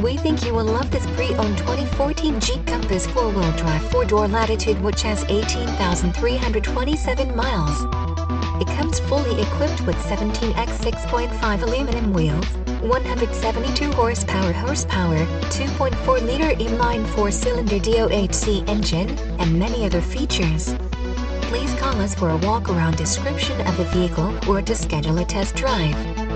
We think you will love this pre-owned 2014 Jeep Compass 4-wheel drive 4-door Latitude which has 18,327 miles. It comes fully equipped with 17x 6.5 aluminum wheels, 172 horsepower horsepower, 2.4-liter inline four-cylinder DOHC engine, and many other features. Please call us for a walk-around description of the vehicle or to schedule a test drive.